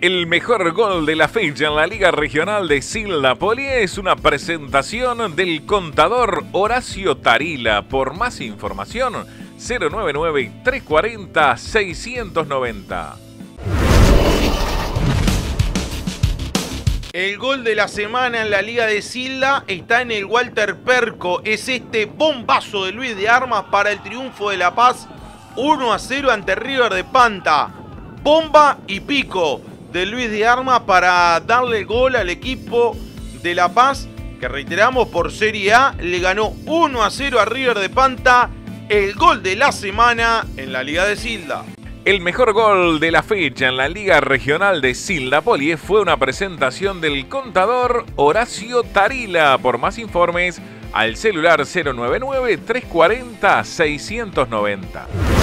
El mejor gol de la fecha en la Liga Regional de Silda Poli es una presentación del contador Horacio Tarila. Por más información, 099-340-690. El gol de la semana en la Liga de Silda está en el Walter Perco. Es este bombazo de Luis de Armas para el triunfo de La Paz 1 a 0 ante River de Panta. Bomba y pico de Luis de Armas para darle gol al equipo de La Paz, que reiteramos por Serie A, le ganó 1 a 0 a River de Panta, el gol de la semana en la Liga de Silda. El mejor gol de la fecha en la Liga Regional de Silda Poli fue una presentación del contador Horacio Tarila. Por más informes, al celular 099 340 690.